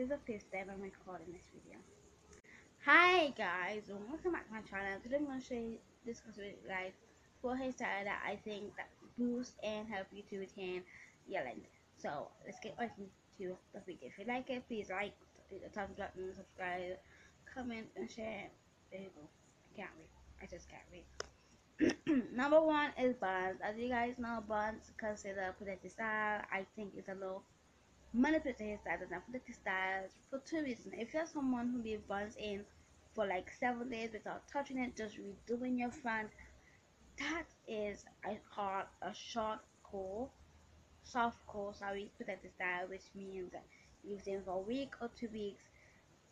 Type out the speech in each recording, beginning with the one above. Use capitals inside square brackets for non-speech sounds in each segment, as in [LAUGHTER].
is the first time I'm recording this video. Hi guys, welcome back to my channel. Today I'm going to show you, discuss with you guys four hairstyles that I think that boost and help you to retain your length. So let's get right into the video. If you like it, please like, thumbs button, subscribe, comment, and share. There you go. I can't wait. I just can't wait. [CLEARS THROAT] Number one is buns. As you guys know, buns considered protective style. I think it's a little manipulate the hairstyles and affect the styles for two reasons. If you're someone who leave buns in for like seven days without touching it, just redoing your front, that is I call a short core, soft core, sorry, protective style, which means leaves in for a week or two weeks,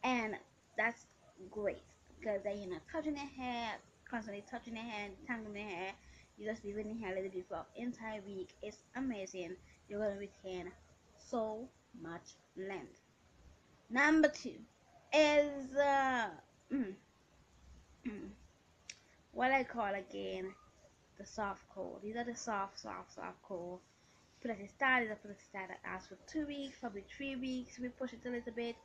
and that's great because then you're not touching the hair, constantly touching the hair, tangling the hair. You just leaving the hair a little bit for entire week. It's amazing. You're gonna retain so much length. Number two is uh, mm, mm, what I call again the soft core. These are the soft, soft, soft core. Put it style is a put it style that lasts for two weeks, probably three weeks. We push it a little bit.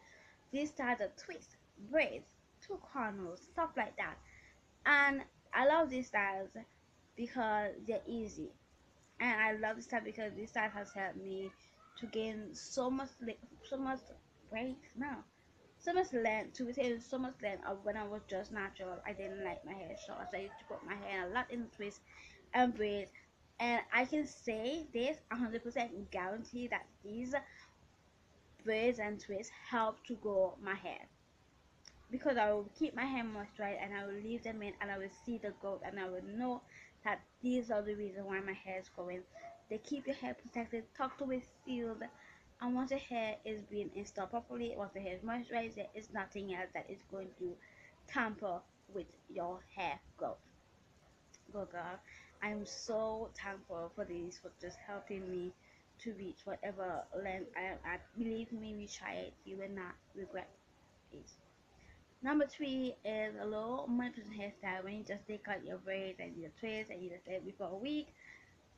These styles are twists, braids, two corners, stuff like that. And I love these styles because they're easy. And I love this style because this style has helped me to gain so much so much weight now so much length to retain so much length of when I was just natural. I didn't like my hair short so I used to put my hair a lot in twists and braids and I can say this 100% guarantee that these braids and twists help to grow my hair. Because I will keep my hair moisturized and I will leave them in and I will see the growth and I will know that these are the reason why my hair is growing they keep your hair protected, tucked away, sealed. And once your hair is being installed properly, once your hair is moisturized, there is nothing else that is going to tamper with your hair growth. Go girl. I'm so thankful for these for just helping me to reach whatever length I am at. Believe me, we try it. You will not regret it. Number three is a low maintenance hairstyle when you just take out your braids and your twists and you just let it before a week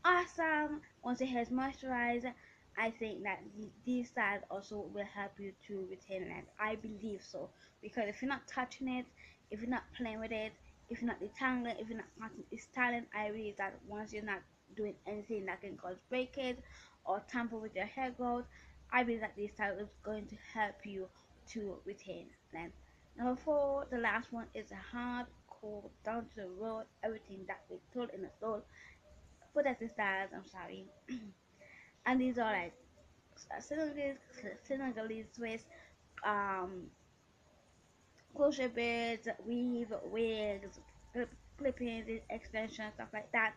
awesome once it has moisturized I think that these styles also will help you to retain length. I believe so because if you're not touching it, if you're not playing with it, if you're not detangling, if you're not styling, I believe that once you're not doing anything that can cause breakage or tamper with your hair growth, I believe that this style is going to help you to retain length. Number four, the last one is a hard, cold, down to the road, everything that we told in the soul protective styles, I'm sorry. and these are like Senegalese, Senegalese twist, um, crochet weave, wigs, clip, clip-ins, extensions, stuff like that.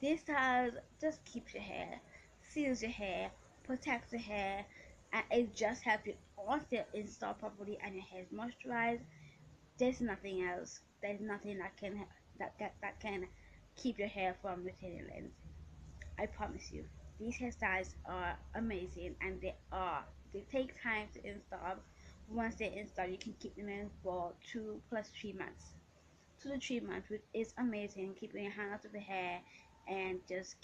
These styles just keeps your hair, seals your hair, protects your hair, and it just helps you once they're properly and your hair is moisturized. There's nothing else. There's nothing that can that that, that can keep your hair from retaining length. I promise you, these hairstyles are amazing and they are. They take time to install. Once they're installed, you can keep them in for two plus three months. Two to three months, which is amazing. Keeping your hand out of the hair and just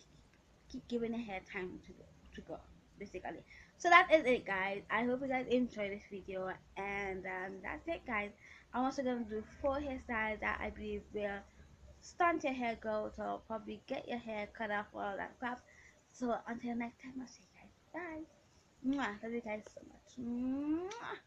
keep giving the hair time to go, to go basically so that is it guys i hope you guys enjoyed this video and um, that's it guys i'm also going to do four hairstyles that i believe will stunt your hair growth or probably get your hair cut off or all that crap. So until next time i'll see you guys. Bye. Mwah. love you guys so much